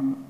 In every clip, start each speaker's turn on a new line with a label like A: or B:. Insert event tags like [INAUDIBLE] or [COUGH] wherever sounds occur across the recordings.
A: Um,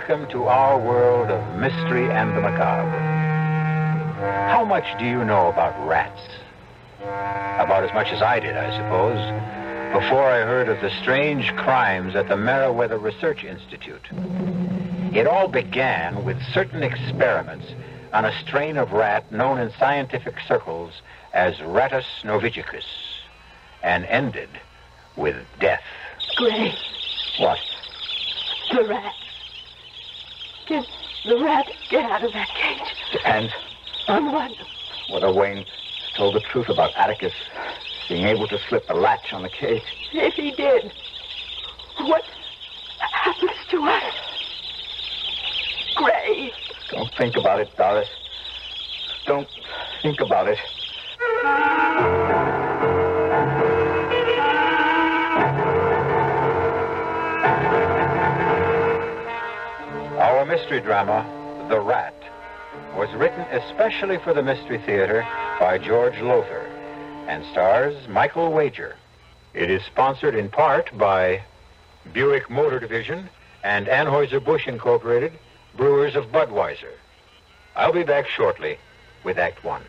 A: Welcome to our world of mystery and the macabre. How much do you know about rats? About as much as I did, I suppose, before I heard of the strange crimes at the Meriwether Research Institute. It all began with certain experiments on a strain of rat known in scientific circles as Rattus norvegicus, and ended with death.
B: Gray,
A: What?
B: the rat. Did the rat get out of that cage?
C: And
B: On what?
C: whether Wayne told the truth about Atticus being able to slip the latch on the cage.
B: If he did, what happens to us? Gray,
C: Don't think about it, Doris. Don't think about it.
A: Mystery drama, The Rat, was written especially for the Mystery Theater by George Lowther and stars Michael Wager. It is sponsored in part by Buick Motor Division and Anheuser-Busch Incorporated, Brewers of Budweiser. I'll be back shortly with Act One.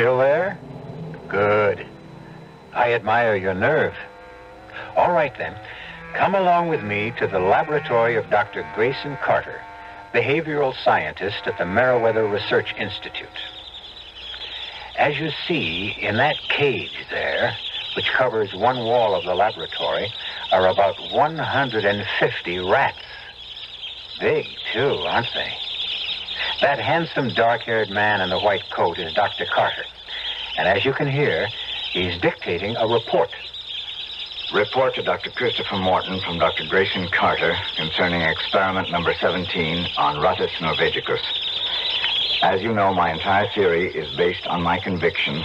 A: Still there? Good. I admire your nerve. All right, then. Come along with me to the laboratory of Dr. Grayson Carter, behavioral scientist at the Meriwether Research Institute. As you see, in that cage there, which covers one wall of the laboratory, are about 150 rats. Big, too, aren't they? That handsome dark-haired man in the white coat is Dr. Carter. And as you can hear, he's dictating a report.
C: Report to Dr. Christopher Morton from Dr. Grayson Carter concerning experiment number 17 on Rattus norvegicus. As you know, my entire theory is based on my conviction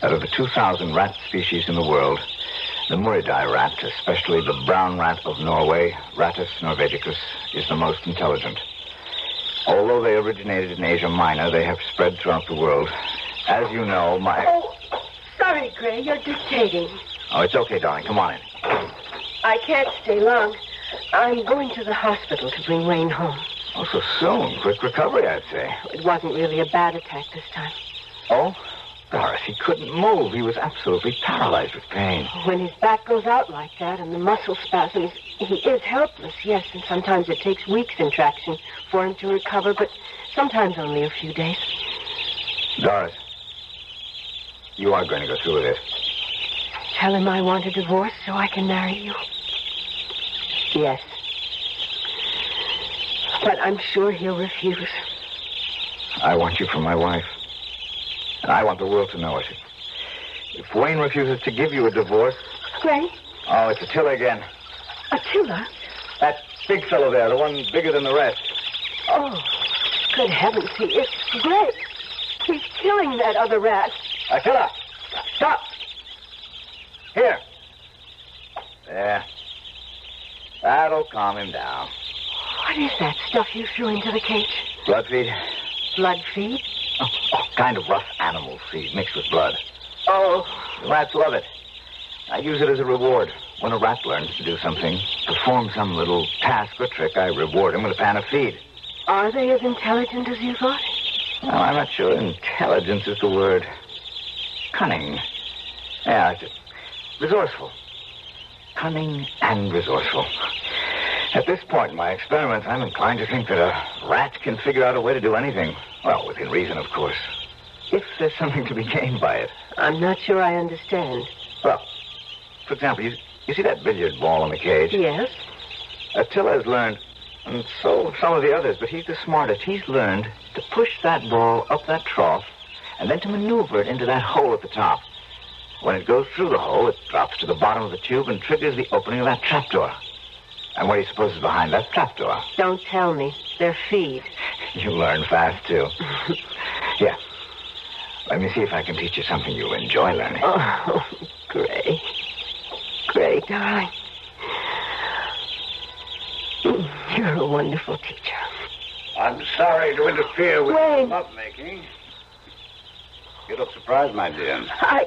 C: that of the 2,000 rat species in the world, the Muridae rat, especially the brown rat of Norway, Rattus norvegicus, is the most intelligent. Although they originated in Asia Minor, they have spread throughout the world. As you know, my...
B: Oh, sorry, Gray, you're dictating.
C: Oh, it's okay, darling. Come on in.
B: I can't stay long. I'm going to the hospital to bring Wayne home.
C: Oh, so soon. Quick recovery, I'd say.
B: It wasn't really a bad attack this time.
C: Oh? Doris, he couldn't move. He was absolutely paralyzed with pain.
B: When his back goes out like that and the muscle spasms, he is helpless, yes, and sometimes it takes weeks in traction for him to recover, but sometimes only a few days.
C: Doris, you are going to go through with this.
B: Tell him I want a divorce so I can marry you. Yes. But I'm sure he'll refuse.
C: I want you for my wife. And I want the world to know it. If Wayne refuses to give you a divorce...
B: Gray,
C: Oh, it's Attila again.
B: Attila.
C: That big fellow there, the one bigger than the rest.
B: Oh, good heavens, he is Gray. He's killing that other rat.
C: Attila! Stop! Here. There. That'll calm him down.
B: What is that stuff you threw into the cage?
C: Blood feed?
B: Blood feed?
C: Oh, oh, kind of rough animal feed mixed with blood.
B: Oh,
C: The rats love it. I use it as a reward. When a rat learns to do something, perform some little task or trick, I reward him with a pan of feed.
B: Are they as intelligent as you thought?
C: Well, I'm not sure intelligence is the word. Cunning. Yeah, resourceful. Cunning and resourceful. At this point in my experiments, I'm inclined to think that a rat can figure out a way to do anything. Well, within reason, of course. If there's something to be gained by it.
B: I'm not sure I understand.
C: Well, for example, you, you see that billiard ball in the cage?
B: Yes?
C: Attila has learned, and so have some of the others, but he's the smartest. He's learned to push that ball up that trough and then to maneuver it into that hole at the top. When it goes through the hole, it drops to the bottom of the tube and triggers the opening of that trapdoor. And what do you suppose is behind that trapdoor?
B: Don't tell me. They're feed. [LAUGHS]
C: You learn fast, too. [LAUGHS] yeah. Let me see if I can teach you something you'll enjoy learning.
B: Oh, [LAUGHS] Gray. Gray, darling. You're a wonderful teacher.
D: I'm sorry to interfere with
B: Wayne.
D: lovemaking. You look surprised, my dear.
B: I.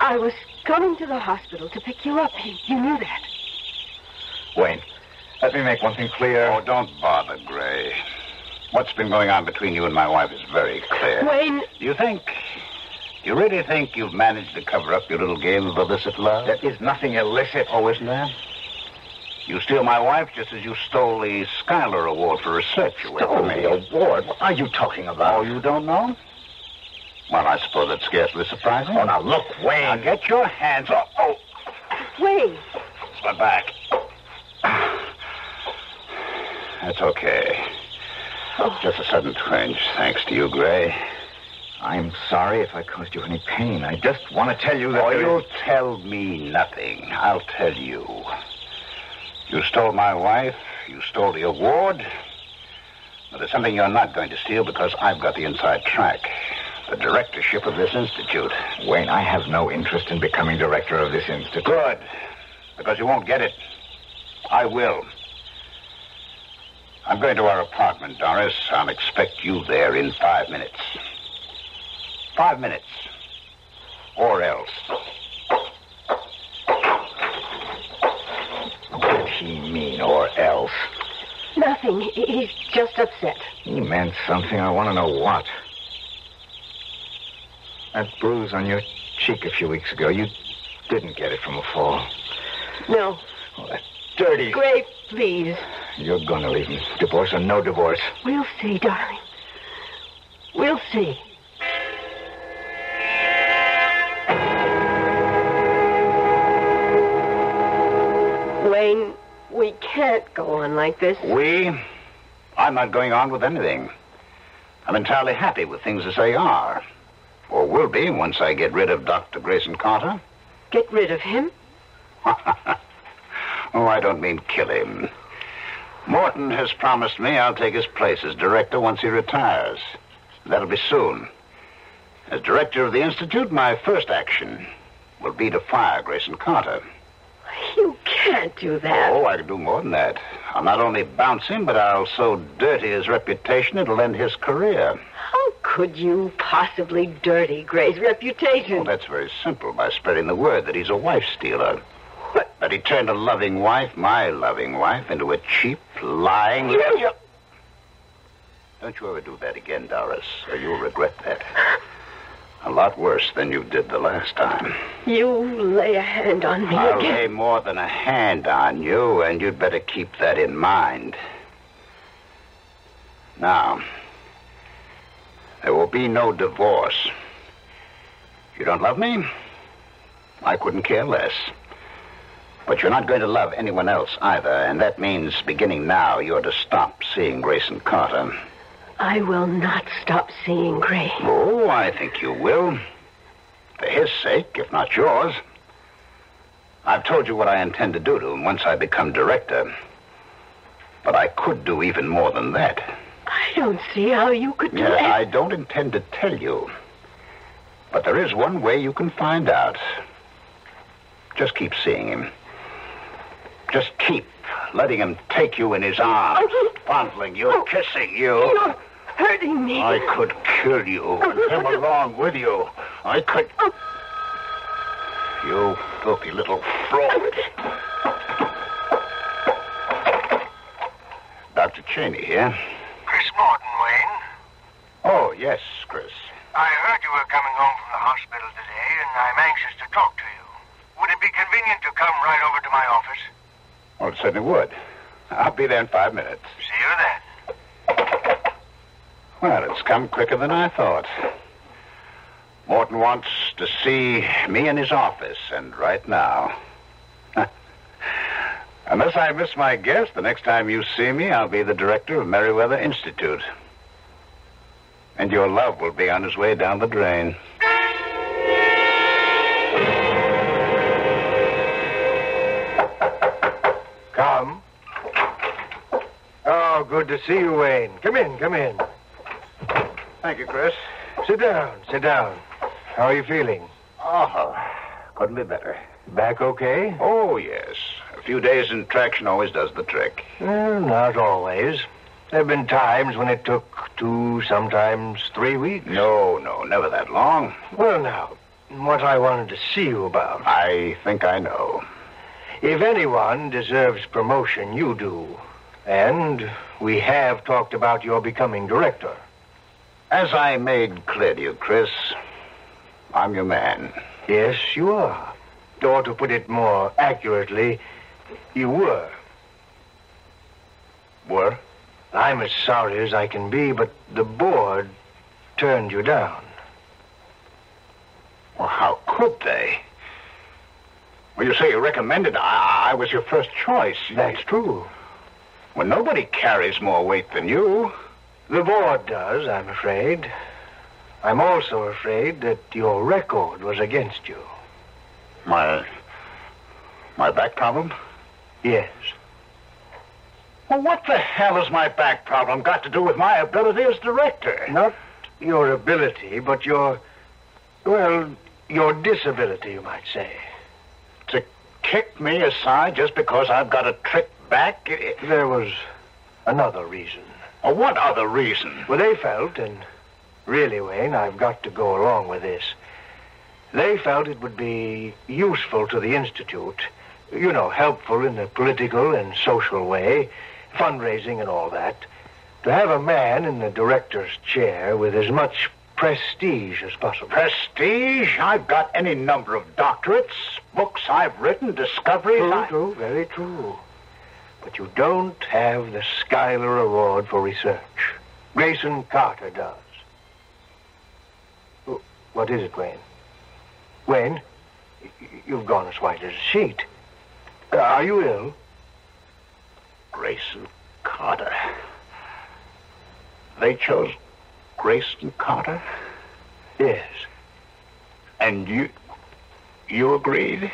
B: I was coming to the hospital to pick you up. You, you knew that.
C: Wayne, let me make one thing clear.
D: Oh, don't bother, Gray. What's been going on between you and my wife is very clear.
B: Wayne,
D: Do you think, do you really think you've managed to cover up your little game of illicit love?
C: There is nothing illicit.
D: Oh, isn't there? You steal my wife just as you stole the Schuyler Award for research away
C: Oh,
D: from me.
C: the award. What are you talking about?
D: Oh, you don't know? Well, I suppose that's scarcely surprising.
C: Oh, now look,
D: Now
C: Wayne.
D: get your hands off. Oh,
B: Wayne.
D: it's my back. That's okay.
B: Oh,
D: Just a sudden twinge, thanks to you, Gray.
C: I'm sorry if I caused you any pain. I just want to tell you that.
D: Oh, you'll tell me nothing. I'll tell you. You stole my wife. You stole the award. But there's something you're not going to steal because I've got the inside track. The directorship of this institute.
C: Wayne, I have no interest in becoming director of this institute.
D: Good. Because you won't get it. I will. I'm going to our apartment, Doris. I'll expect you there in five minutes. Five minutes. Or else.
C: What did he mean, or else?
B: nothing. He's just upset.
C: He meant something. I want to know what. That bruise on your cheek a few weeks ago, you didn't get it from a fall.
B: No.
C: Oh, that dirty.
B: Gray, please.
C: You're going to leave me. Divorce or no divorce.
B: We'll see, darling. We'll see. Wayne, we can't go on like this.
D: We? I'm not going on with anything. I'm entirely happy with things as they are. Or will be once I get rid of Dr. Grayson Carter.
B: Get rid of him? [LAUGHS]
D: Oh, I don't mean kill him. Morton has promised me I'll take his place as director once he retires. That'll be soon. As director of the Institute, my first action will be to fire Grayson Carter.
B: You can't do that.
D: Oh, I can do more than that. I'll not only bounce him, but I'll so dirty his reputation it'll end his career.
B: How could you possibly dirty Gray's reputation?
D: Well, that's very simple by spreading the word that he's a wife stealer.
B: What?
D: That he turned a loving wife, my loving wife, into a cheap, lying.
B: You-
D: Don't you ever do that again, Doris, or you'll regret that. [LAUGHS] A lot worse than you did the last time.
B: You lay a hand on me
D: I'll
B: again.
D: lay more than a hand on you, and you'd better keep that in mind. Now, there will be no divorce. You don't love me? I couldn't care less. But you're not going to love anyone else either, and that means beginning now you're to stop seeing Grayson Carter.
B: I will not stop seeing Gray.
D: Oh, I think you will. For his sake, if not yours. I've told you what I intend to do to him once I become director. But I could do even more than that.
B: I don't see how you could do
D: Yes. I don't intend to tell you. But there is one way you can find out. Just keep seeing him. Just keep letting him take you in his arms, oh. fondling you, oh. kissing you.
B: You're hurting me.
D: I could kill you oh. and him along with you. I could. You filthy little fraud. Dr. Cheney here.
E: Chris Morton, Wayne.
D: Oh, yes, Chris.
E: I heard you were coming home from the hospital today, and I'm anxious to talk to you. Would it be convenient to come right over to my office?
D: Oh, it certainly would. I'll be there in five minutes.
E: See you then.
D: Well, it's come quicker than I thought. Morton wants to see me in his office, and right now. [LAUGHS] Unless I miss my guess, the next time you see me, I'll be the director of Meriwether Institute. And your love will be on his way down the drain.
E: Oh, good to see you, Wayne. Come in, come in.
D: Thank you, Chris.
E: Sit down, sit down. How are you feeling?
D: Oh, couldn't be better.
E: Back okay?
D: Oh, yes. A few days in traction always does the trick.
E: Well, not always. There have been times when it took two, sometimes three weeks.
D: No, no, never that long.
E: Well, now, what I wanted to see you about.
D: I think I know.
E: If anyone deserves promotion, you do. And we have talked about your becoming director.
D: As I made clear to you, Chris, I'm your man.
E: Yes, you are. Or to put it more accurately, you were.
D: Were?
E: I'm as sorry as I can be, but the board turned you down.
D: Well, how could they? Well, you say you recommended I, I was your first choice.
E: That's true.
D: Well, nobody carries more weight than you.
E: The board does, I'm afraid. I'm also afraid that your record was against you.
D: My. my back problem?
E: Yes.
D: Well, what the hell has my back problem got to do with my ability as director?
E: Not your ability, but your. well, your disability, you might say.
D: To kick me aside just because I've got a trick back? It-
E: There was another reason.
D: What other reason?
E: Well, they felt, and really, Wayne, I've got to go along with this. They felt it would be useful to the Institute, you know, helpful in a political and social way, fundraising and all that, to have a man in the director's chair with as much prestige as possible.
D: Prestige? I've got any number of doctorates, books I've written, discoveries.
E: True,
D: I-
E: true, very true. But you don't have the Schuyler Award for Research. Grayson Carter does. What is it, Wayne? Wayne, you've gone as white as a sheet. Uh, Are you ill?
D: Grayson Carter. They chose Grayson Carter?
E: Yes.
D: And you. you agreed?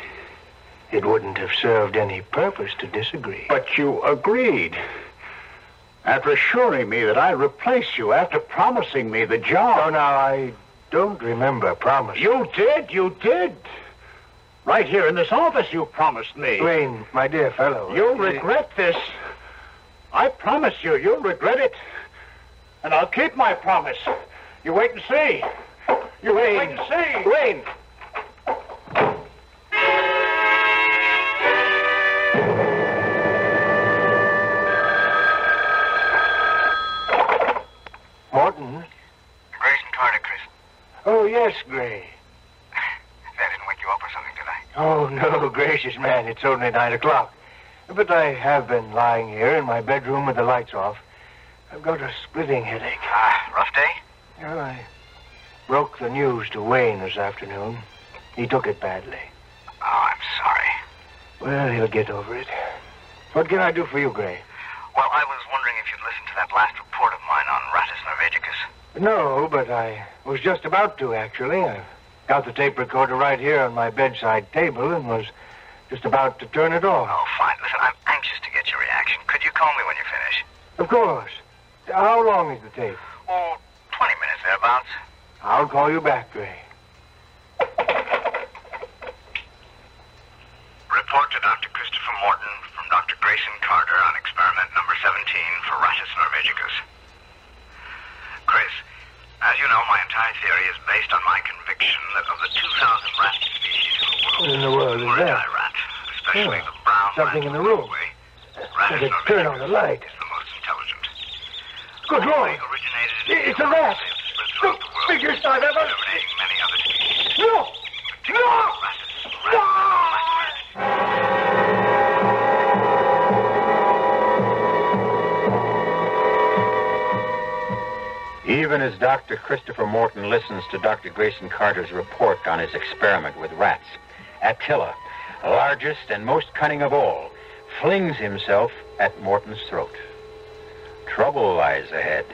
E: It wouldn't have served any purpose to disagree.
D: But you agreed. After assuring me that I'd replace you, after promising me the job.
E: Oh, now, I don't remember promising.
D: You did, you did. Right here in this office, you promised me.
E: Wayne, my dear fellow.
D: You'll
E: uh,
D: regret this. I promise you, you'll regret it. And I'll keep my promise. You wait and see. You wait
E: Wayne.
D: and see.
E: Wayne! Yes, Gray.
F: That didn't wake you up or something, did I?
E: Oh, no, gracious man, it's only nine o'clock. But I have been lying here in my bedroom with the lights off. I've got a splitting headache.
F: Ah, rough day?
E: Well, I broke the news to Wayne this afternoon. He took it badly.
F: Oh, I'm sorry.
E: Well, he'll get over it. What can I do for you, Gray?
F: Well, I was wondering if you'd listened to that last report of mine on Rattus norvegicus.
E: No, but I was just about to, actually. I've got the tape recorder right here on my bedside table and was just about to turn it off.
F: Oh, fine. Listen, I'm anxious to get your reaction. Could you call me when you finish?
E: Of course. How long is the tape?
F: Oh, 20 minutes thereabouts.
E: I'll call you back, Gray.
F: Report to Dr. Christopher Morton from Dr. Grayson Carter on experiment number 17 for Rattus norvegicus. Chris, as you know, my entire theory is based on my conviction that of the 2,000 rat species in the world,
E: in the world is that?
F: rat, especially
E: Yeah,
F: the brown
E: something
F: rat
E: in the room.
F: Norway.
E: Better
F: Rattus
E: turn on the light.
F: is the most intelligent.
E: Good Lord! It's a rat! The
F: throughout the world,
E: biggest I've ever
F: many other species.
E: No! No!
F: Rattus,
A: Even as Dr. Christopher Morton listens to Dr. Grayson Carter's report on his experiment with rats, Attila, largest and most cunning of all, flings himself at Morton's throat. Trouble lies ahead,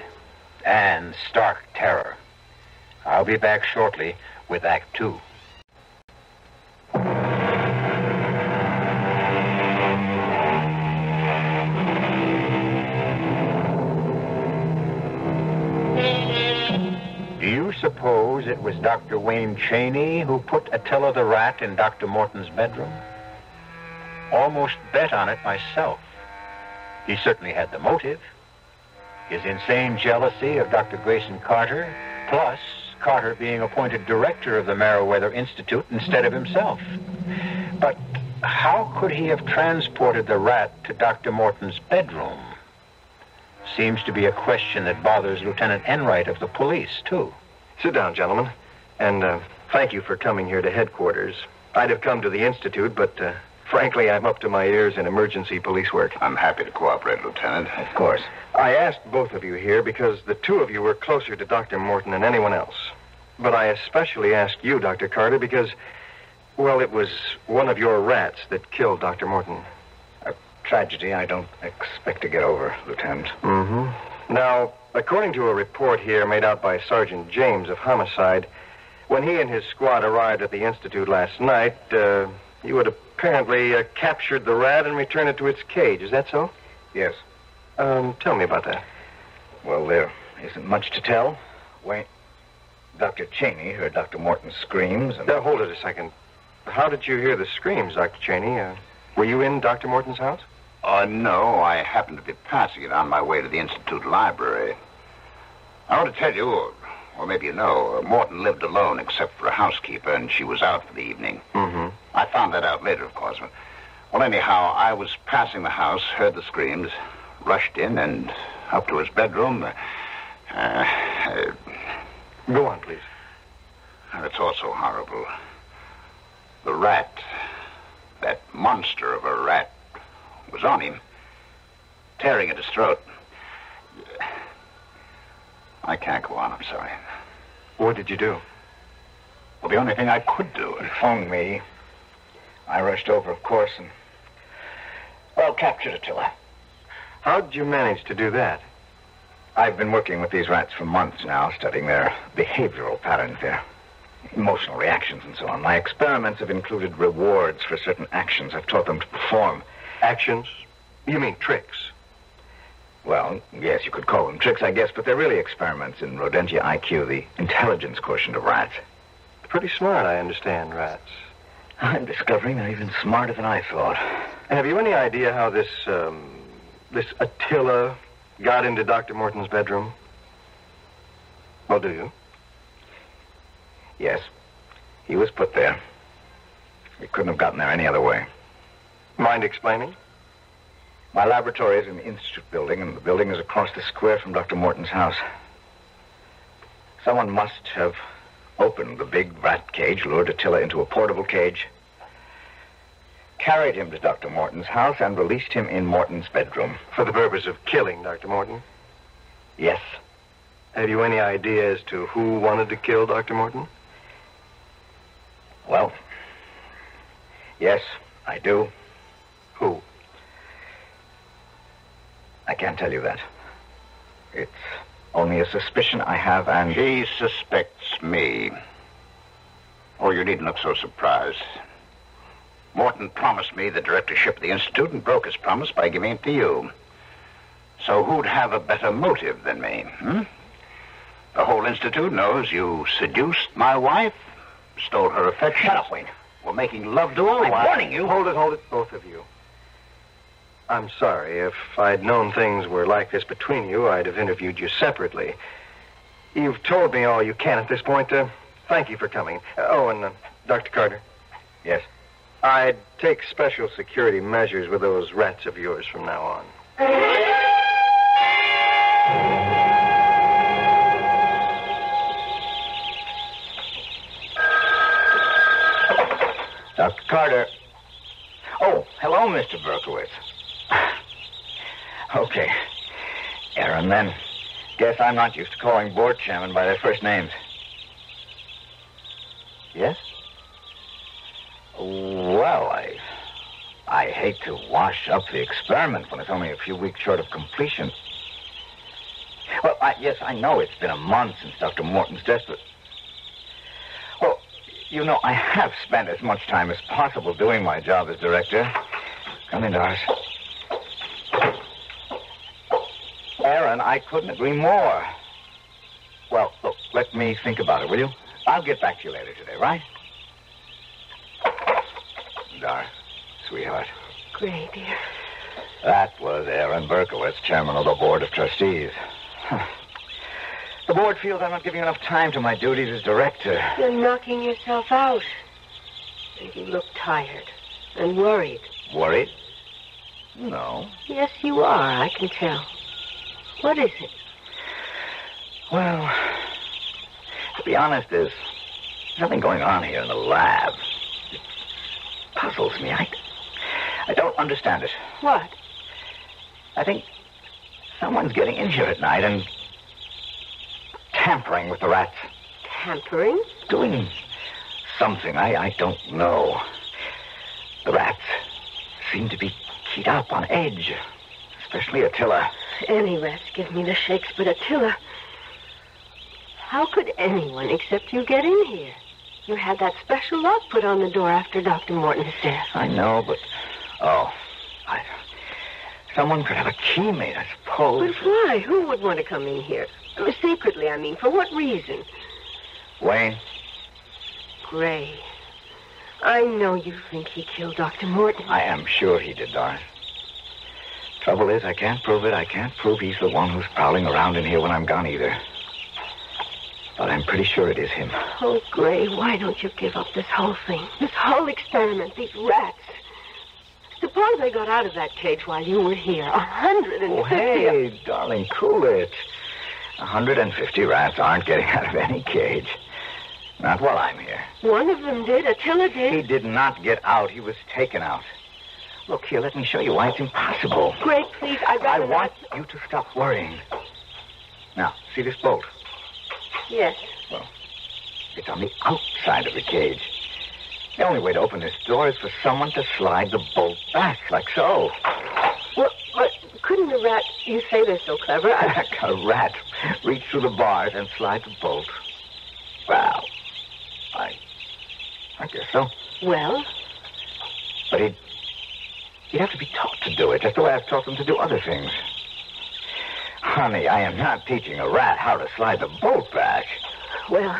A: and stark terror. I'll be back shortly with Act Two. Suppose it was Dr. Wayne Cheney who put Attila the rat in Dr. Morton's bedroom? Almost bet on it myself. He certainly had the motive. His insane jealousy of Dr. Grayson Carter, plus Carter being appointed director of the Meriwether Institute instead of himself. But how could he have transported the rat to Dr. Morton's bedroom? Seems to be a question that bothers Lieutenant Enright of the police, too.
E: Sit down, gentlemen. And uh, thank you for coming here to headquarters. I'd have come to the Institute, but uh, frankly, I'm up to my ears in emergency police work.
C: I'm happy to cooperate, Lieutenant.
A: Of course.
E: I asked both of you here because the two of you were closer to Dr. Morton than anyone else. But I especially asked you, Dr. Carter, because, well, it was one of your rats that killed Dr. Morton.
C: A tragedy I don't expect to get over, Lieutenant.
E: Mm-hmm. Now, according to a report here made out by Sergeant James of Homicide, when he and his squad arrived at the Institute last night, uh, you had apparently uh, captured the rat and returned it to its cage. Is that so?
C: Yes.
E: Um, tell me about that.
C: Well, there isn't much to tell. Wait. Dr. Cheney heard Dr. Morton's screams and...
E: Now, hold it a second. How did you hear the screams, Dr. Cheney? Uh, were you in Dr. Morton's house?
D: Uh, no, I happened to be passing it on my way to the Institute library. I want to tell you, or, or maybe you know, uh, Morton lived alone except for a housekeeper, and she was out for the evening.
E: Mm-hmm.
D: I found that out later, of course. But, well, anyhow, I was passing the house, heard the screams, rushed in, and up to his bedroom. Uh, uh,
E: Go on, please.
D: it's also horrible. The rat, that monster of a rat, was on him, tearing at his throat. I can't go on, I'm sorry.
E: What did you do?
D: Well, the only thing I could do
C: He phoned me. I rushed over, of course, and... Well, captured Attila.
E: How did you manage to do that?
C: I've been working with these rats for months now, studying their behavioral patterns, their emotional reactions, and so on. My experiments have included rewards for certain actions I've taught them to perform.
E: Actions? You mean tricks?
C: Well, yes, you could call them tricks, I guess, but they're really experiments in Rodentia IQ, the intelligence quotient of rats.
E: Pretty smart, I understand, rats.
C: I'm discovering they're even smarter than I thought.
E: Have you any idea how this, um, this Attila got into Dr. Morton's bedroom? Well, do you?
C: Yes, he was put there. He couldn't have gotten there any other way.
E: Mind explaining?
C: My laboratory is in the Institute building, and the building is across the square from Dr. Morton's house. Someone must have opened the big rat cage, lured Attila into a portable cage, carried him to Dr. Morton's house, and released him in Morton's bedroom.
E: For the purpose of killing Dr. Morton?
C: Yes,
E: Have you any idea as to who wanted to kill Dr. Morton?
C: well, yes, I do.
E: Who?
C: I can't tell you that. It's only a suspicion I have, and
D: He suspects me. Oh, you needn't look so surprised. Morton promised me the directorship of the Institute and broke his promise by giving it to you. So who'd have a better motive than me, hmm? The whole Institute knows you seduced my wife, stole her affection.
C: Shut up, Wayne.
D: We're making love to her
C: I'm warning you.
E: Hold it, hold it, both of you. I'm sorry. If I'd known things were like this between you, I'd have interviewed you separately. You've told me all you can at this point. Uh, thank you for coming. Uh, oh, and uh, Dr. Carter.
C: Yes.
E: I'd take special security measures with those rats of yours from now on.
C: Dr. Carter. Oh, hello, Mr. Berkowitz. Okay. Aaron, then. Guess I'm not used to calling board chairmen by their first names. Yes? Well, I. I hate to wash up the experiment when it's only a few weeks short of completion. Well, I, yes, I know it's been a month since Dr. Morton's death, but. Well, you know, I have spent as much time as possible doing my job as director. Come in, Doris. Aaron, I couldn't agree more. Well, look, let me think about it, will you? I'll get back to you later today, right? Doris, sweetheart.
B: Gray, dear.
C: That was Aaron Berkowitz, chairman of the Board of Trustees. The board feels I'm not giving enough time to my duties as director.
B: You're knocking yourself out. And you look tired and worried.
C: Worried? No.
B: Yes, you are, I can tell. What is it?
C: Well, to be honest, there's nothing going on here in the lab. It puzzles me. I, I don't understand it.
B: What?
C: I think someone's getting in here at night and tampering with the rats.
B: Tampering?
C: Doing something. I, I don't know. The rats seem to be keyed up on edge, especially Attila.
B: Any rats give me the shakes, but Attila. How could anyone except you get in here? You had that special lock put on the door after Dr. Morton's death.
C: I know, but. Oh. I. Someone could have a key made, I suppose.
B: But why? Who would want to come in here? Secretly, I mean. For what reason?
C: Wayne,
B: Gray. I know you think he killed Dr. Morton.
C: I am sure he did, Doris. Trouble is, I can't prove it. I can't prove he's the one who's prowling around in here when I'm gone either. But I'm pretty sure it is him.
B: Oh, Gray, why don't you give up this whole thing? This whole experiment, these rats. Suppose they got out of that cage while you were here. A hundred and
C: Oh,
B: fifty.
C: hey, darling, cool it. A 150 rats aren't getting [LAUGHS] out of any cage. Not while I'm here.
B: One of them did. Attila did.
C: He
B: did
C: not get out. He was taken out. Look here, let me show you why it's impossible.
B: Gray, please, I'd
C: I want
B: not.
C: you to stop worrying. Now, see this bolt?
B: Yes.
C: Well, it's on the outside of the cage. The only way to open this door is for someone to slide the bolt back, like so.
B: Well, but couldn't the rat... You say they're so clever. I... [LAUGHS]
C: a rat reach through the bars and slide the bolt. Well, I, I guess so.
B: Well,
C: But he'd, he'd have to be taught to do it, just the way I've taught them to do other things. Honey, I am not teaching a rat how to slide the bolt back.
B: well...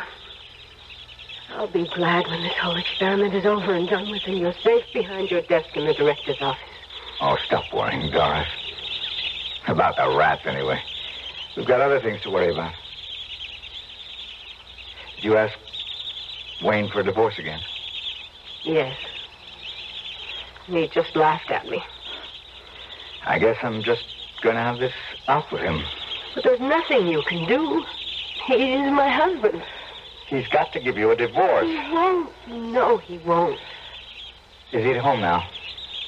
B: I'll be glad when this whole experiment is over and done with and you're safe behind your desk in the director's office.
C: Oh, stop worrying, Doris. About the rats, anyway. We've got other things to worry about. Did you ask Wayne for a divorce again?
B: Yes. He just laughed at me.
C: I guess I'm just going to have this out with him.
B: But there's nothing you can do. He is my husband.
C: He's got to give you a divorce.
B: He won't. No, he won't.
C: Is he at home now?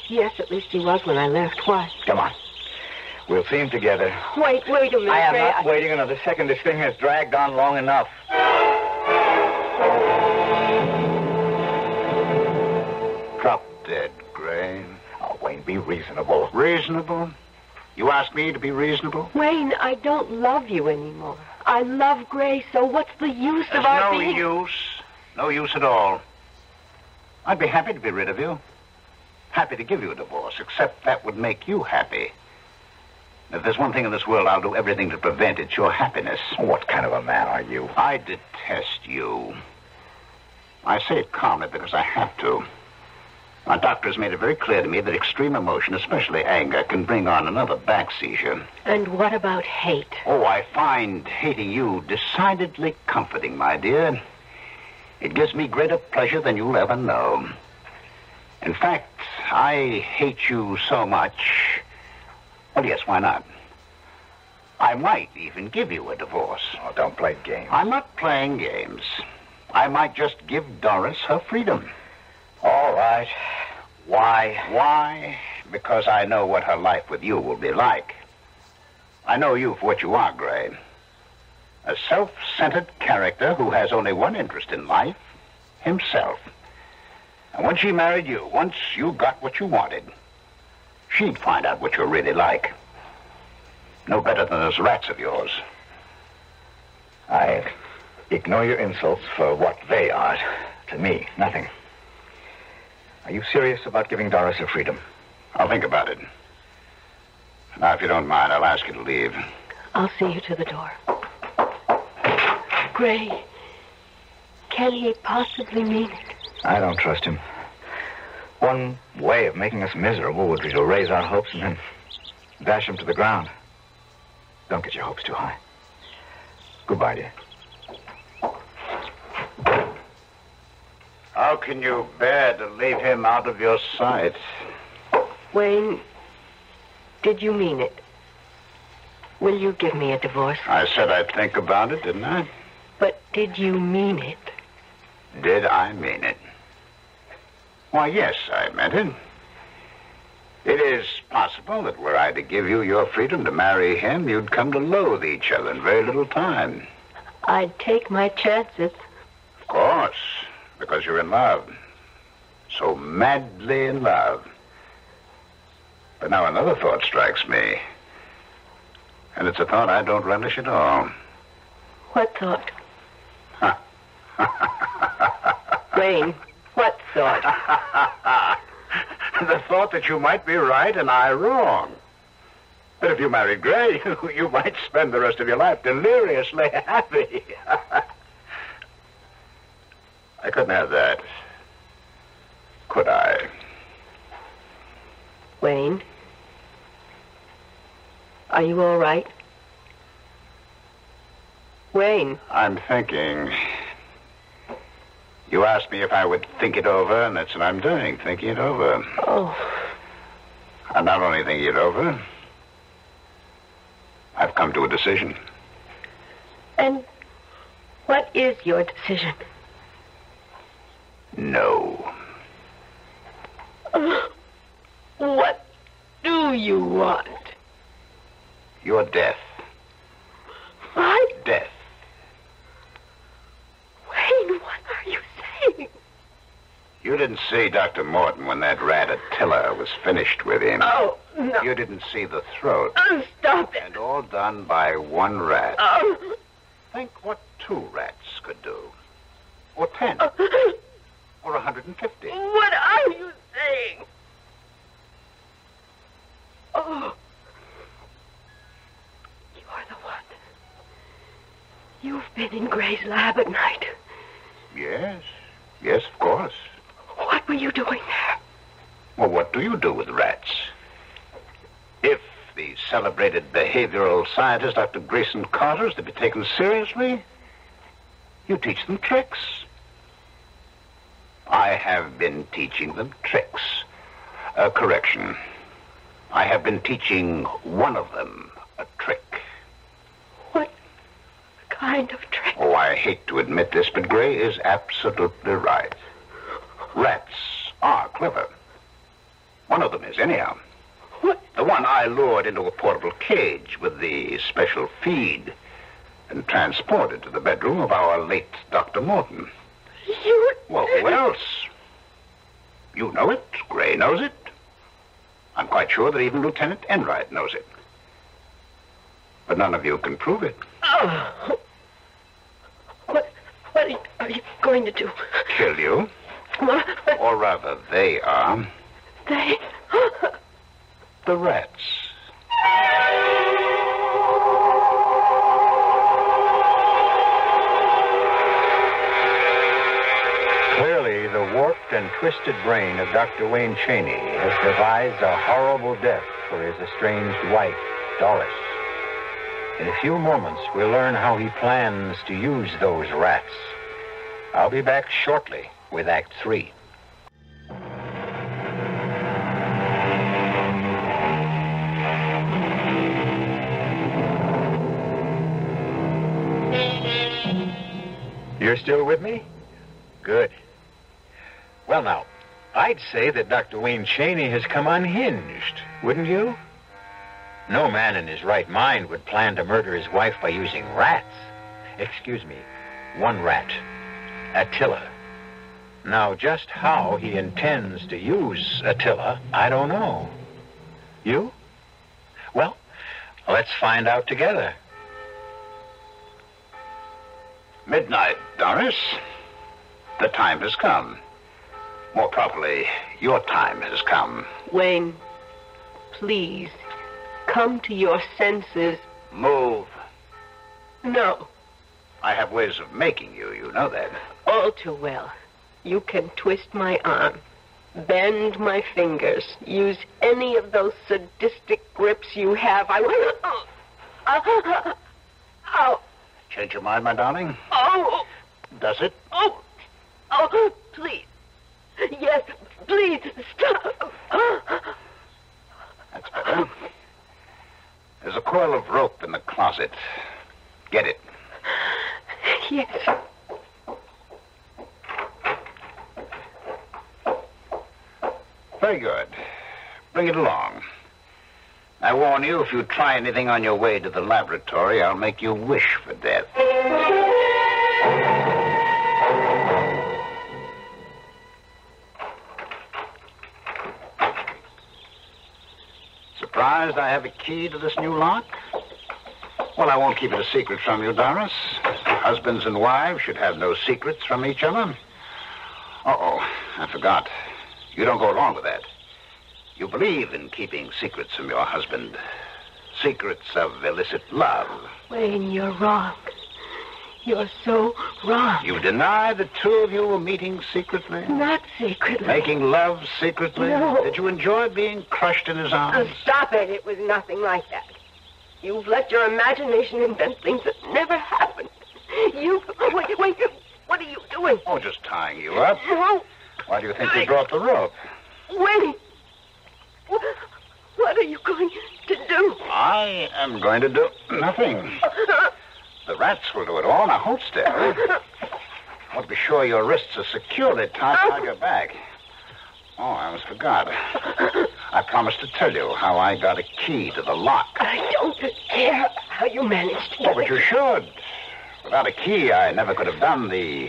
B: Yes, at least he was when I left. Why?
C: Come on. We'll see him together.
B: Wait, wait a minute,
C: I am
B: Ray.
C: not waiting another second. This thing has dragged on long enough.
D: Drop dead,
C: be reasonable.
D: Reasonable? You ask me to be reasonable?
B: Wayne, I don't love you anymore. I love Gray, so what's the use
D: There's
B: of our
D: no
B: being...
D: use. No use at all. I'd be happy to be rid of you. Happy to give you a divorce, except that would make you happy. If there's one thing in this world I'll do everything to prevent, it's your happiness.
C: What kind of a man are you?
D: I detest you. I say it calmly because I have to. My doctor has made it very clear to me that extreme emotion, especially anger, can bring on another back seizure.
B: And what about hate?
D: Oh, I find hating you decidedly comforting, my dear. It gives me greater pleasure than you'll ever know. In fact, I hate you so much. Well, yes, why not? I might even give you a divorce.
C: Oh, don't play games.
D: I'm not playing games. I might just give Doris her freedom.
C: All right. Why?
D: Why? Because I know what her life with you will be like. I know you for what you are, Gray. A self-centered character who has only one interest in life, himself. And when she married you, once you got what you wanted, she'd find out what you're really like. No better than those rats of yours.
C: I ignore your insults for what they are. To me, nothing. Are you serious about giving Doris her freedom?
D: I'll think about it. Now, if you don't mind, I'll ask you to leave.
B: I'll see you to the door. Gray, can he possibly mean it?
C: I don't trust him. One way of making us miserable would be to raise our hopes and then dash them to the ground. Don't get your hopes too high. Goodbye, dear.
D: How can you bear to leave him out of your sight?
B: Wayne, did you mean it? Will you give me a divorce?
D: I said I'd think about it, didn't I?
B: But did you mean it?
D: Did I mean it? Why, yes, I meant it. It is possible that were I to give you your freedom to marry him, you'd come to loathe each other in very little time.
B: I'd take my chances.
D: Of course, because you're in love. So madly in love. But now another thought strikes me. And it's a thought I don't relish at all.
B: What thought? [LAUGHS] Wayne, what thought? [LAUGHS]
D: the thought that you might be right and I wrong. That if you married Gray, [LAUGHS] you might spend the rest of your life deliriously happy. I couldn't have that. Could I?
B: Wayne, are you all right? Wayne,
D: I'm thinking. You asked me if I would think it over, and that's what I'm doing, thinking it over.
B: oh,
D: I'm not only thinking it over, I've come to a decision.
B: and what is your decision?
D: No.
B: What do you want?
D: Your death.
B: What?
D: Death.
B: Wayne, what are you saying?
D: You didn't see Dr. Morton when that rat Attila was finished with him.
B: Oh, no.
D: You didn't see the throat.
B: Oh, stop it.
D: And all done by one rat.
B: Oh.
D: Think what two rats could do. Or ten. Oh. Or hundred and fifty.
B: What are you saying? Oh. You're the one. You've been in Gray's lab at night.
D: Yes. Yes, of course.
B: What were you doing there?
D: Well, what do you do with rats? If the celebrated behavioral scientist, Dr. Grayson Carter, is to be taken seriously, you teach them tricks. I have been teaching them tricks. Uh, correction. I have been teaching one of them a trick.
B: What kind of trick?
D: Oh, I hate to admit this, but Gray is absolutely right. Rats are clever. One of them is, anyhow.
B: What?
D: The one I lured into a portable cage with the special feed and transported to the bedroom of our late Dr. Morton.
B: You.
D: Well, who else? You know it. Gray knows it. I'm quite sure that even Lieutenant Enright knows it. But none of you can prove it.
B: Oh. What? What are you, going to do?
D: Kill you.
B: What?
D: Or rather, they are.
B: They.
D: The rats.
A: warped and twisted brain of Dr. Wayne Cheney has devised a horrible death for his estranged wife, Doris. In a few moments, we'll learn how he plans to use those rats. I'll be back shortly with Act Three. You're still with me? Good. Well, now, I'd say that Dr. Wayne Cheney has come unhinged, wouldn't you? No man in his right mind would plan to murder his wife by using rats. Excuse me, one rat. Attila. Now, just how he intends to use Attila, I don't know. You? Well, let's find out together.
D: Midnight, Doris. The time has come. More properly, your time has come.
B: Wayne, please, come to your senses.
D: Move.
B: No,
D: I have ways of making you, you know that.
B: all too well. You can twist my arm, bend my fingers, use any of those sadistic grips you have. I will. Oh, [LAUGHS] oh, oh,
D: Change your mind, my darling?
B: oh,
D: Does it?
B: oh, oh, please. Yes, please, stop.
D: That's better. There's a coil of rope in the closet. Get it.
B: Yes.
D: Very good. Bring it along. I warn you, if you try anything on your way to the laboratory, I'll make you wish for death. I have a key to this new lock? Well, I won't keep it a secret from you, Doris. Husbands and wives should have no secrets from each other. Uh-oh, I forgot. You don't go along with that. You believe in keeping secrets from your husband. Secrets of illicit love.
B: Wayne, you're wrong. You're so wrong.
D: You deny the two of you were meeting secretly?
B: Not secretly.
D: Making love secretly?
B: No.
D: Did you enjoy being crushed in his
B: Oh,
D: arms?
B: stop it. It was nothing like that. You've let your imagination invent things that never happened. You. Wait, wait. What are you doing?
D: Oh, just tying you up.
B: No.
D: Why do you think we brought the rope?
B: Wait. What are you going to do?
D: I am going to do nothing. Uh, The rats will do it all. Now hold still. [LAUGHS] I want to be sure your wrists are securely tied behind get back. Oh, I almost forgot. I promised to tell you how I got a key to the lock.
B: I don't care how you managed to
D: Oh, but you should. Without a key, I never could have done the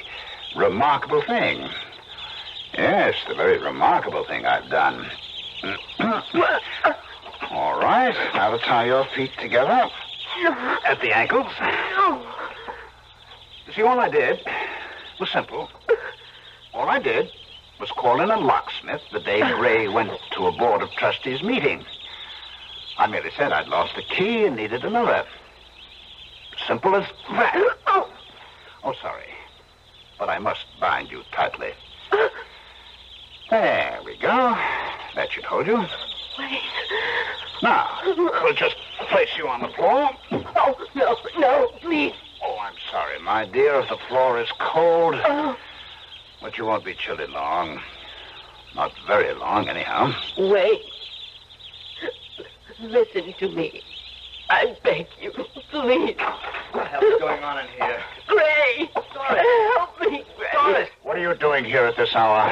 D: remarkable thing. Yes, the very remarkable thing I've done. [CLEARS THROAT] All right, now to tie your feet together at the ankles. See, all I did was simple. All I did was call in a locksmith the day Gray went to a board of trustees meeting. I merely said I'd lost a key and needed another. Simple as that.
B: Oh,
D: Oh, sorry. But I must bind you tightly. There we go. That should hold you.
B: Wait.
D: Now, we'll just place you on the floor.
B: Oh, no, no, please.
D: Oh, I'm sorry, my dear, if the floor is cold.
B: Oh,
D: But you won't be chilly long. Not very long, anyhow.
B: wait. Listen to me. I beg you, please.
C: What the hell's going on in here?
B: Gray, help me, Gray.
C: Doris!
D: What are you doing here at this hour?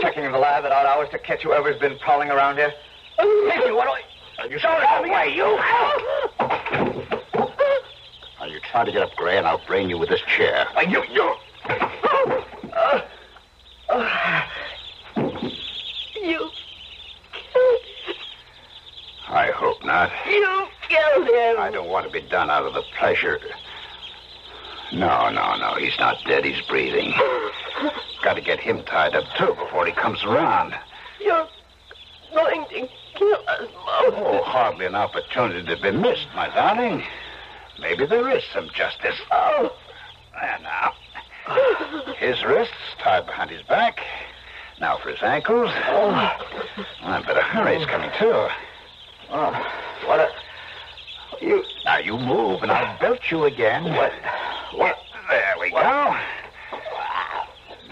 C: Checking the lab at odd hours to catch whoever's been prowling around here. Hey, what do I...
D: Are you Go away, you! Now, you try to get up, Gray, and I'll brain you with this chair.
C: Uh, you, you...
B: You killed
D: I hope not.
B: You killed him.
D: I don't want to be done out of the pleasure. No, no, no. He's not dead. He's breathing. [LAUGHS] Got to get him tied up, too, before he comes around.
B: You're going to kill us both.
D: Oh, hardly an opportunity to be missed, my darling. Maybe there is some justice.
B: Oh.
D: There now. His wrists tied behind his back. Now for his ankles. Oh. I better hurry. He's coming too.
C: Oh, what a... You...
D: Now you move, and I'll belt you again.
C: What? What?
D: There we go.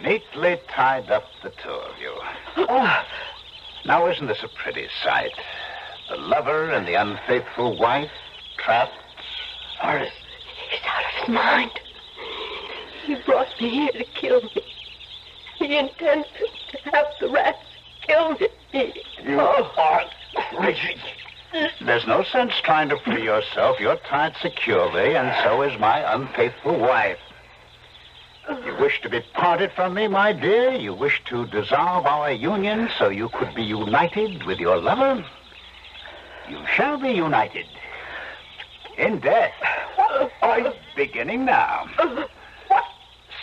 D: Neatly tied up, the two of you. Oh. Now, isn't this a pretty sight? The lover and the unfaithful wife trapped.
C: Horace.
B: He's out of his mind. He brought me here to kill me. He intends to have the rats killed.
D: You oh. are crazy. There's no sense trying to free yourself. You're tied securely, and so is my unfaithful wife. You wish to be parted from me, my dear? You wish to dissolve our union so you could be united with your lover? You shall be united. In death. Oh, I'm beginning now.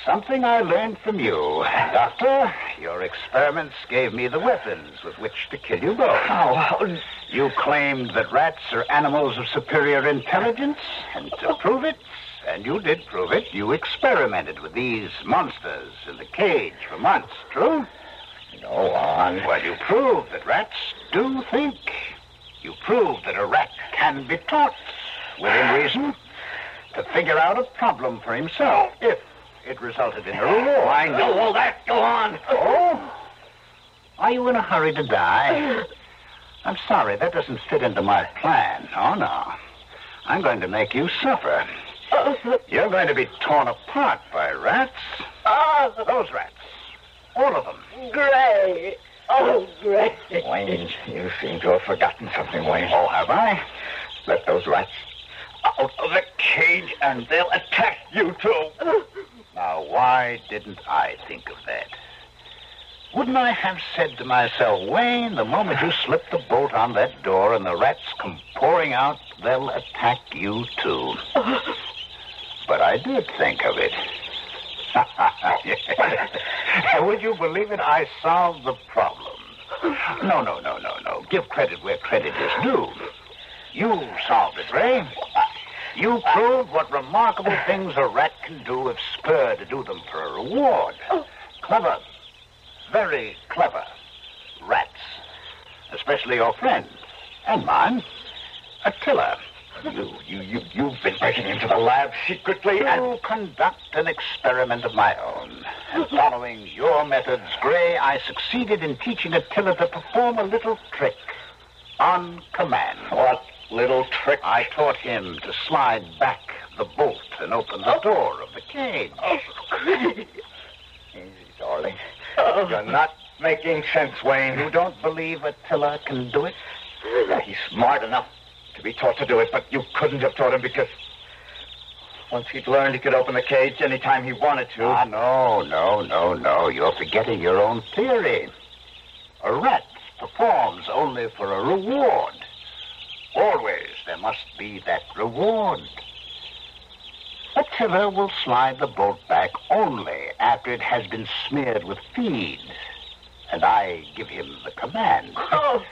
D: Something I learned from you. Doctor, your experiments gave me the weapons with which to kill you both.
E: How?
D: You claimed that rats are animals of superior intelligence, and to prove it, and you did prove it, you experimented with these monsters in the cage for months, true?
E: Go on.
D: Well, you proved that rats do think. You proved that a rat can be taught, within reason, to figure out a problem for himself, if it resulted in a reward.
E: I know all that. Go on.
D: Oh? Are you in a hurry to die? I'm sorry, that doesn't fit into my plan. Oh, no. I'm going to make you suffer. You're going to be torn apart by rats.
B: Oh,
D: Those rats. All of them.
B: Gray. Oh, Gray.
E: Wayne, you seem to have forgotten something, Wayne.
D: Oh, have I?
E: Let those rats out of the cage and they'll attack you too.
D: Now, why didn't I think of that? Wouldn't I have said to myself, Wayne, the moment you slip the bolt on that door and the rats come pouring out, they'll attack you too. I did think of it. [LAUGHS] Would you believe it? I solved the problem. No, no, no, no, no. Give credit where credit is due. You solved it, Ray. You proved what remarkable things a rat can do if spurred to do them for a reward. Clever. Very clever. Rats. Especially your friends. And mine. Attila.
E: You, you, you, you've been breaking into the lab secretly and...
D: To conduct an experiment of my own. And following your methods, Gray, I succeeded in teaching Attila to perform a little trick. On command.
E: What little trick?
D: I taught him to slide back the bolt and open the door of the cage.
E: Oh, Easy, darling. Oh. You're not making sense, Wayne.
D: You don't believe Attila can do it?
E: He's smart enough to be taught to do it, but you couldn't have taught him because once he'd learned he could open the cage anytime he wanted to.
D: Ah, no, no, no, no. You're forgetting your own theory. A rat performs only for a reward. Always there must be that reward. Attila will slide the bolt back only after it has been smeared with feed. And I give him the command.
B: Oh,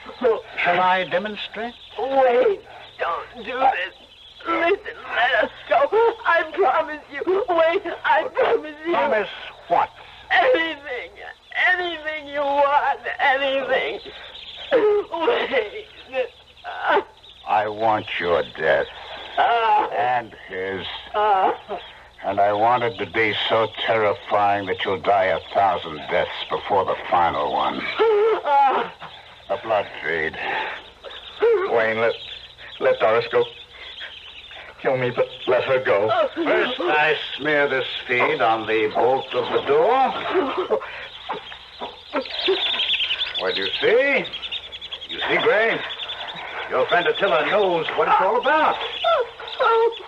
D: Shall I demonstrate?
B: wait. Don't do this. Listen, let us go. I promise you. Wait, I promise you.
D: Promise what?
B: Anything. Anything you want. Anything. Wait.
D: I want your death.
B: uh,
D: And his.
B: uh,
D: And I want it to be so terrifying that you'll die a thousand deaths before the final one. A blood feed.
E: Wayne, let, let Doris go. Kill me, but let her go.
D: First, I smear this feed on the bolt of the door. What do you see? You see, Gray? Your friend Attila knows what it's all about.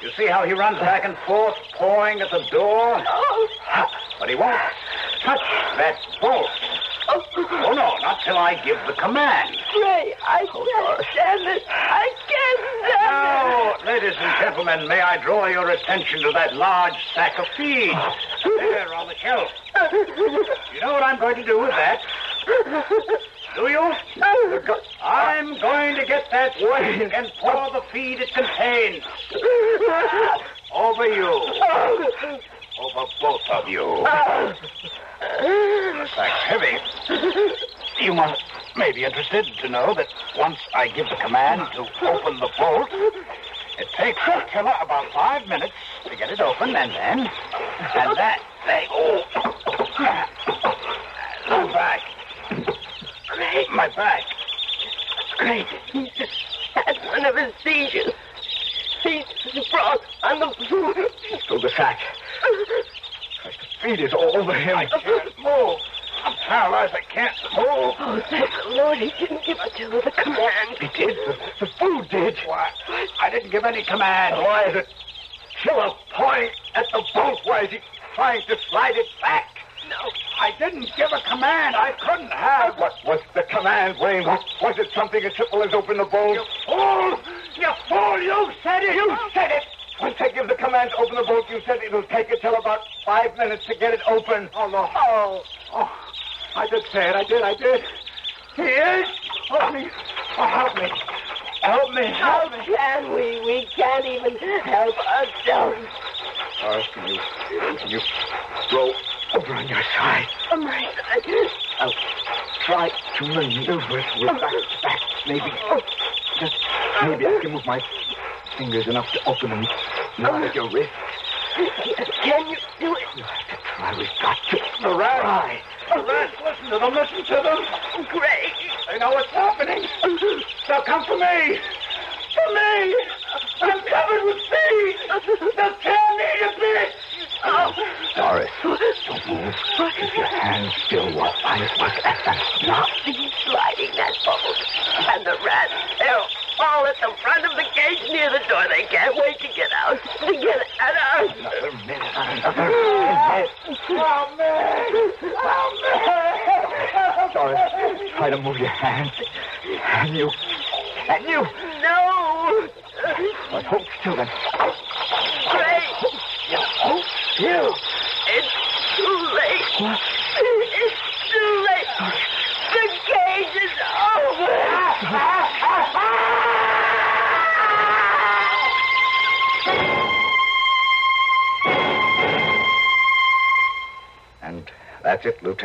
D: You see how he runs back and forth, pawing at the door? Oh. But he won't touch that bolt. Oh, no, not till I give the command.
B: Ray, oh, I can't stand this. I can't stand it.
D: Now, ladies and gentlemen, may I draw your attention to that large sack of feed there on the shelf. You know what I'm going to do with that? Do you? I'm going to get that sack and pour the feed it contains over you. Over both of you. The sack's heavy. You must may be interested to know that once I give the command to open the bolt, it takes the killer about five minutes to get it open, and then, and that, they, oh, my back,
B: Ray,
D: my back.
B: Ray, he just had one of his seizures. He's sprawled on the floor.
E: Through the sack. First
C: feet is all over him.
D: I can't move. I'm paralyzed. I can't move.
B: Oh, thank the Lord he didn't give Attila the command.
C: He did. The, the food did.
D: Why? I didn't give any command.
C: Why is it?
D: Killer point at the boat. Why is he trying to slide it back?
B: No.
D: I didn't give a command. I couldn't have.
C: What was the command, Wayne? What, was it something as simple as open the boat?
D: You fool! You fool! You said it! You said it!
C: Once I give the command to open the boat, you said it'll take until about five minutes to get it open.
D: Oh, no. Oh. Oh. I did say it. I did. I did. He is. Oh, help me. Oh, help me. Help me.
B: How
D: Help me.
B: can we? We can't even help ourselves.
C: Doris, can you, can you roll over on your side?
B: On my side.
C: I'll try to maneuver it with back to back. Maybe, oh. just maybe I can move my fingers enough to open them knot at your wrist.
B: Can you do it?
C: You have to try. We've got to.
D: The rats. The rats. Listen to them. Listen to them.
B: Gray.
D: They know what's happening. They'll come for me. For me. I'm covered with seeds. They'll tear me to bits.
B: Oh.
C: Doris, don't move. Hands still I look at that knot.
B: He's sliding that boat. And the rats, they're all at the front of the cage near the door. They can't wait to get out. To get at us.
C: Another minute, another minute.
D: Oh, Help me. Help oh, me.
C: Doris, try to move your hands.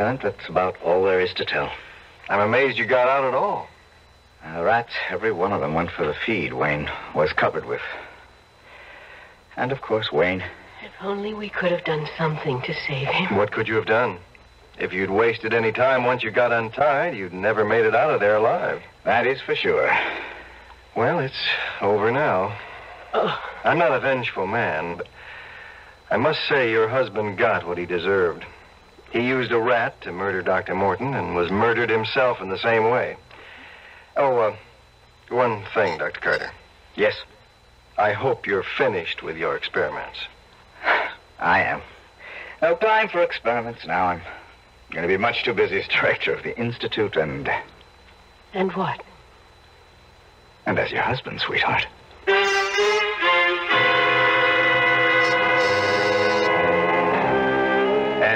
C: Lieutenant. That's about all there is to tell.
E: I'm amazed you got out at all.
C: Uh, rats, every one of them went for the feed Wayne was covered with. And of course, Wayne.
B: If only we could have done something to save him.
E: What could you have done? If you'd wasted any time once you got untied, you'd never made it out of there alive.
C: That is for sure.
E: Well, it's over now.
B: Oh,
E: I'm not a vengeful man, but I must say your husband got what he deserved. He used a rat to murder Dr. Morton and was murdered himself in the same way. Oh, uh, one thing, Dr. Carter.
C: Yes,
E: I hope you're finished with your experiments. [SIGHS]
C: I am. No time for experiments now. I'm going to be much too busy as [LAUGHS] director of the Institute and.
B: and what?
C: and as your husband, sweetheart.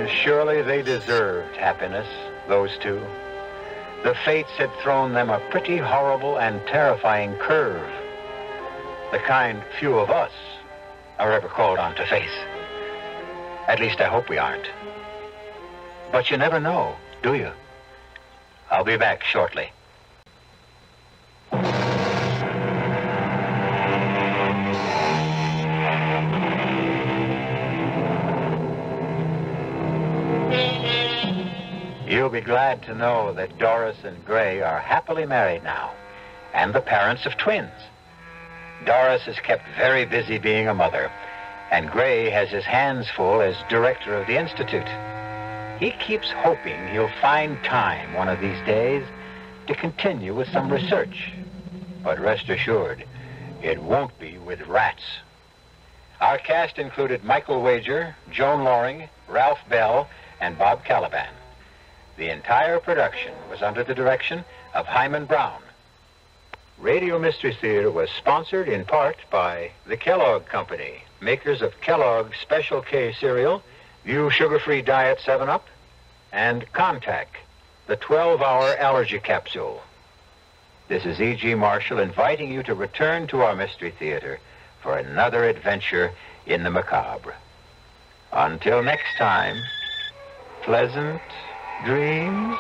A: And surely they deserved happiness, those two. The fates had thrown them a pretty horrible and terrifying curve. The kind few of us are ever called on to face. At least I hope we aren't. But you never know, do you? I'll be back shortly. You'll be glad to know that Doris and Gray are happily married now, and the parents of twins. Doris is kept very busy being a mother, and Gray has his hands full as director of the Institute. He keeps hoping he'll find time one of these days to continue with some research. But rest assured, it won't be with rats. Our cast included Michael Wager, Joan Loring, Ralph Bell, and Bob Kaliban. The entire production was under the direction of Himan Brown. Radio Mystery Theater was sponsored in part by the Kellogg Company, makers of Kellogg's Special K cereal, new Sugar-Free Diet 7-Up, and Contac, the 12-hour allergy capsule. This is E.G. Marshall inviting you to return to our Mystery Theater for another adventure in the macabre. Until next time, pleasant dreams.